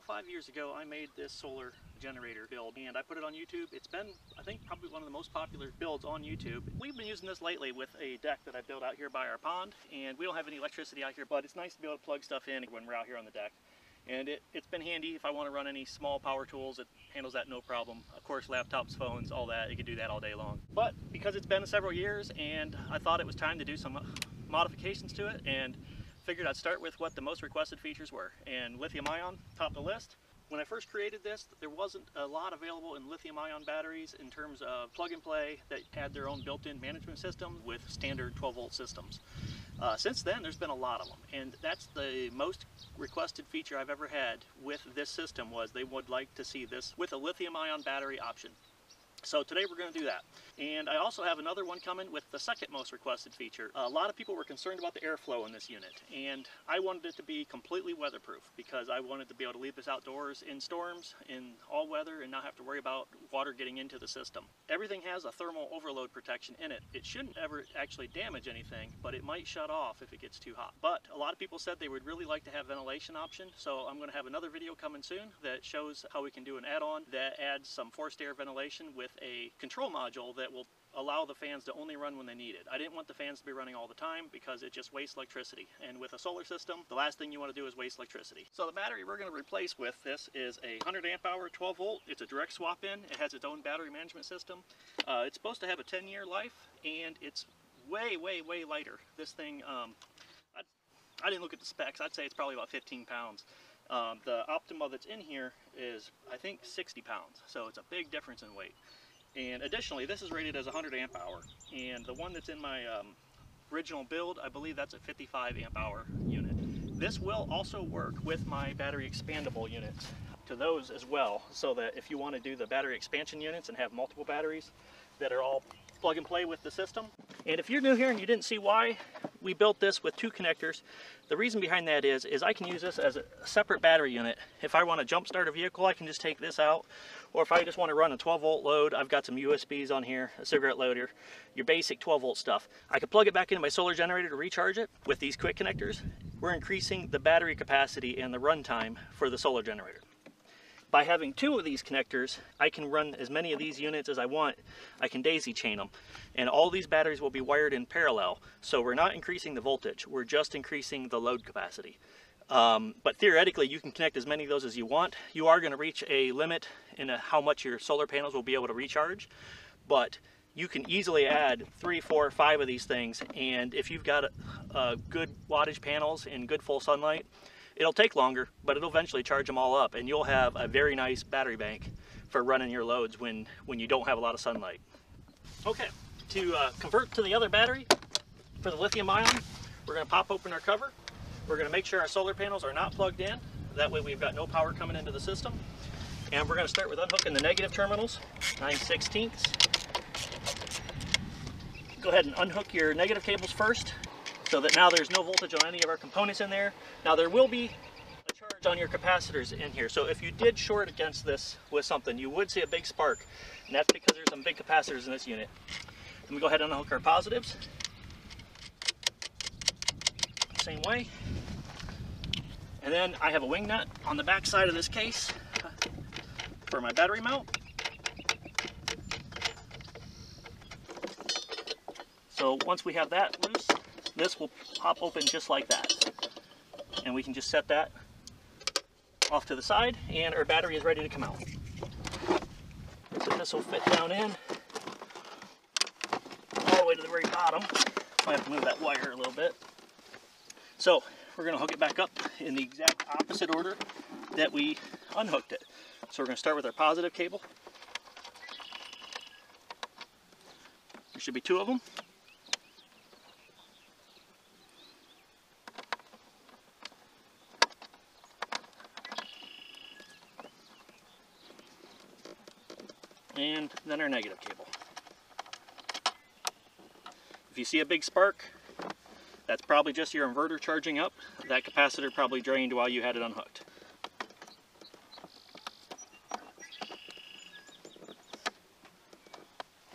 about five years ago, I made this solar generator build and I put it on YouTube. It's been, I think, probably one of the most popular builds on YouTube. We've been using this lately with a deck that I built out here by our pond and we don't have any electricity out here, but it's nice to be able to plug stuff in when we're out here on the deck. And it, it's been handy if I want to run any small power tools, it handles that no problem. Of course, laptops, phones, all that, you can do that all day long. But because it's been several years and I thought it was time to do some modifications to it and figured I'd start with what the most requested features were. And lithium ion, top of the list. When I first created this, there wasn't a lot available in lithium ion batteries in terms of plug and play that had their own built-in management system with standard 12 volt systems. Uh, since then, there's been a lot of them, and that's the most requested feature I've ever had with this system was they would like to see this with a lithium ion battery option. So today we're going to do that. And I also have another one coming with the second most requested feature. A lot of people were concerned about the airflow in this unit and I wanted it to be completely weatherproof because I wanted to be able to leave this outdoors in storms, in all weather and not have to worry about water getting into the system. Everything has a thermal overload protection in it. It shouldn't ever actually damage anything, but it might shut off if it gets too hot. But a lot of people said they would really like to have ventilation option, so I'm going to have another video coming soon that shows how we can do an add-on that adds some forced air ventilation with with a control module that will allow the fans to only run when they need it. I didn't want the fans to be running all the time because it just wastes electricity. And with a solar system, the last thing you want to do is waste electricity. So the battery we're going to replace with this is a 100 amp hour 12 volt. It's a direct swap in. It has its own battery management system. Uh, it's supposed to have a 10 year life and it's way, way, way lighter. This thing, um, I, I didn't look at the specs. I'd say it's probably about 15 pounds. Um, the Optima that's in here is, I think, 60 pounds. So it's a big difference in weight. And additionally, this is rated as 100 amp hour. And the one that's in my um, original build, I believe that's a 55 amp hour unit. This will also work with my battery expandable units to those as well, so that if you want to do the battery expansion units and have multiple batteries that are all plug and play with the system. And if you're new here and you didn't see why we built this with two connectors, the reason behind that is, is I can use this as a separate battery unit. If I want to jump start a vehicle, I can just take this out. Or if I just want to run a 12 volt load, I've got some USBs on here, a cigarette loader, your basic 12 volt stuff. I could plug it back into my solar generator to recharge it with these quick connectors. We're increasing the battery capacity and the runtime for the solar generator. By having two of these connectors, I can run as many of these units as I want. I can daisy chain them. And all these batteries will be wired in parallel. So we're not increasing the voltage, we're just increasing the load capacity. Um, but theoretically, you can connect as many of those as you want. You are going to reach a limit in a, how much your solar panels will be able to recharge. But you can easily add three, four, five of these things. And if you've got uh, good wattage panels in good full sunlight, It'll take longer, but it'll eventually charge them all up and you'll have a very nice battery bank for running your loads when, when you don't have a lot of sunlight. Okay, to uh, convert to the other battery for the lithium ion, we're gonna pop open our cover. We're gonna make sure our solar panels are not plugged in. That way we've got no power coming into the system. And we're gonna start with unhooking the negative terminals, 9 16ths. Go ahead and unhook your negative cables first so that now there's no voltage on any of our components in there. Now there will be a charge on your capacitors in here. So if you did short against this with something, you would see a big spark. And that's because there's some big capacitors in this unit. Let me go ahead and unhook our positives. Same way. And then I have a wing nut on the back side of this case for my battery mount. So once we have that this will pop open just like that. And we can just set that off to the side and our battery is ready to come out. So this will fit down in all the way to the very bottom. I have to move that wire a little bit. So we're going to hook it back up in the exact opposite order that we unhooked it. So we're going to start with our positive cable. There should be two of them. And then our negative cable. If you see a big spark, that's probably just your inverter charging up. That capacitor probably drained while you had it unhooked.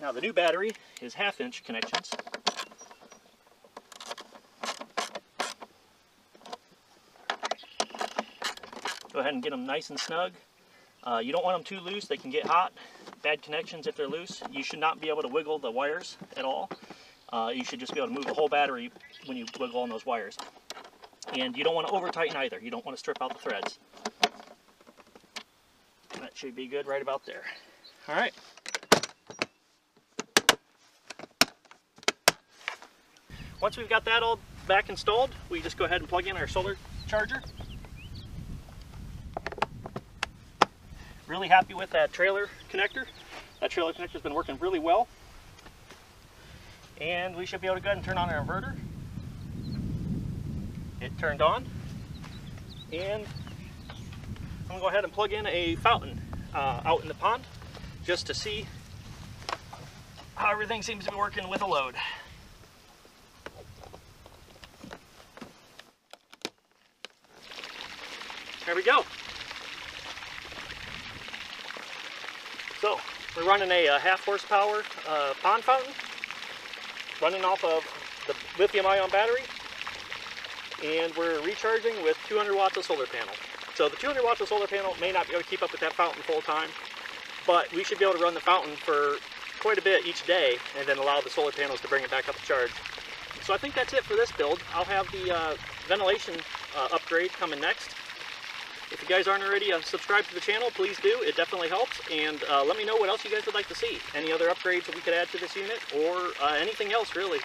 Now the new battery is half inch connections. Go ahead and get them nice and snug. Uh, you don't want them too loose, they can get hot. Bad connections if they're loose. You should not be able to wiggle the wires at all. Uh, you should just be able to move the whole battery when you wiggle on those wires. And you don't want to over tighten either. You don't want to strip out the threads. That should be good right about there. All right. Once we've got that all back installed, we just go ahead and plug in our solar charger. Really happy with that trailer connector. That trailer connector's been working really well. And we should be able to go ahead and turn on our inverter. It turned on. And I'm gonna go ahead and plug in a fountain uh, out in the pond just to see how everything seems to be working with a load. There we go. So, we're running a, uh half horsepower uh, pond fountain, running off of the lithium ion battery, and we're recharging with 200 watts of solar panel. So the 200 watts of solar panel may not be able to keep up with that fountain full time, but we should be able to run the fountain for quite a bit each day and then allow the solar panels to bring it back up to charge. So I think that's it for this build. I'll have the uh, ventilation uh, upgrade coming next. If you guys aren't already uh, subscribed to the channel, please do. It definitely helps. And uh, let me know what else you guys would like to see. Any other upgrades that we could add to this unit or uh, anything else really.